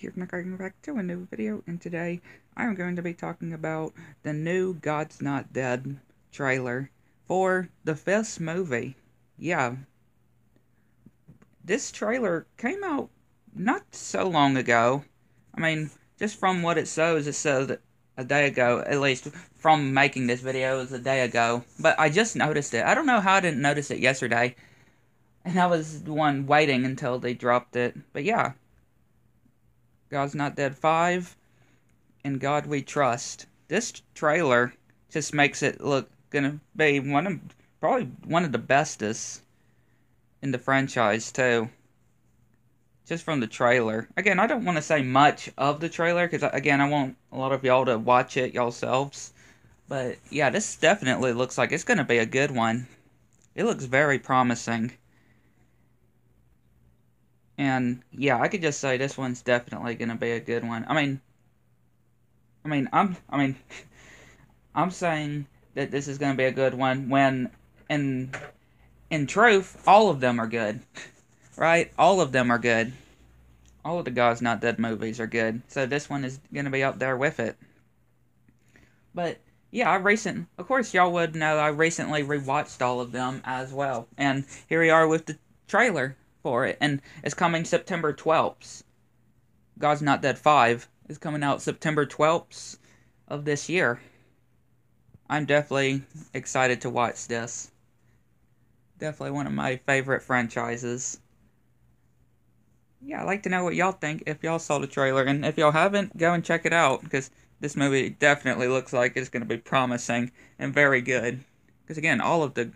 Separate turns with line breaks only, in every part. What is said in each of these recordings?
here coming back to a new video and today I'm going to be talking about the new God's Not Dead trailer for the fifth movie. Yeah. This trailer came out not so long ago. I mean, just from what it shows, it says a day ago, at least from making this video, was a day ago. But I just noticed it. I don't know how I didn't notice it yesterday. And I was the one waiting until they dropped it. But yeah, God's Not Dead 5, In God We Trust. This trailer just makes it look gonna be one of probably one of the bestest in the franchise too. Just from the trailer. Again, I don't want to say much of the trailer because uh, again, I want a lot of y'all to watch it yourselves. But yeah, this definitely looks like it's gonna be a good one. It looks very promising. And yeah, I could just say this one's definitely gonna be a good one. I mean, I mean, I'm, I mean, I'm saying that this is gonna be a good one when, in, in truth, all of them are good, right? All of them are good. All of the God's Not Dead movies are good. So this one is gonna be up there with it. But yeah, I recent, of course, y'all would know I recently rewatched all of them as well, and here we are with the trailer for it, and it's coming September 12th. God's Not Dead 5 is coming out September 12th of this year. I'm definitely excited to watch this. Definitely one of my favorite franchises. Yeah, I'd like to know what y'all think if y'all saw the trailer, and if y'all haven't, go and check it out, because this movie definitely looks like it's going to be promising and very good. Because again, all of the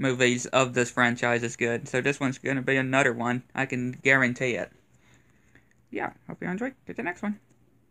movies of this franchise is good. So this one's going to be another one. I can guarantee it. Yeah, hope you enjoyed. Get the next one.